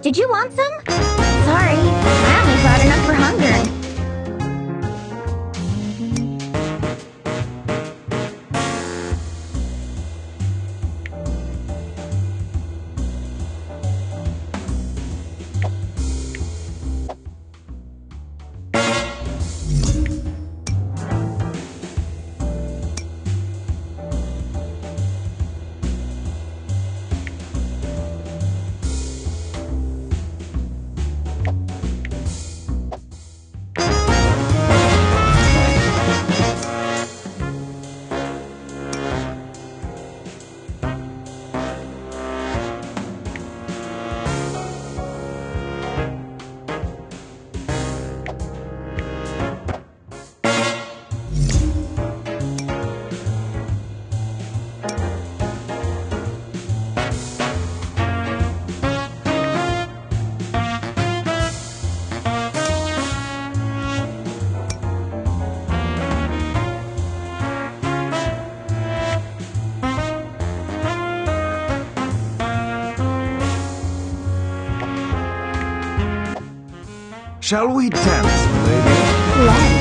Did you want some? Shall we dance, lady?